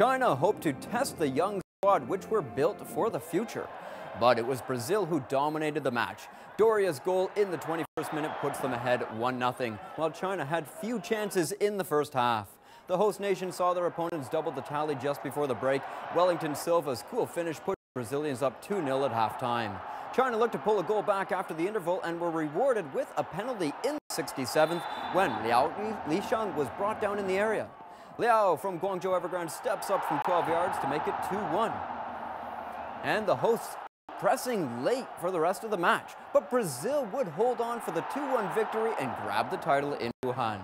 China hoped to test the young squad, which were built for the future. But it was Brazil who dominated the match. Doria's goal in the 21st minute puts them ahead 1-0, while China had few chances in the first half. The host nation saw their opponents double the tally just before the break. Wellington Silva's cool finish put Brazilians up 2-0 at halftime. China looked to pull a goal back after the interval and were rewarded with a penalty in the 67th when Liao Lisheng was brought down in the area. Liao from Guangzhou Evergrande steps up from 12 yards to make it 2-1. And the hosts pressing late for the rest of the match, but Brazil would hold on for the 2-1 victory and grab the title in Wuhan.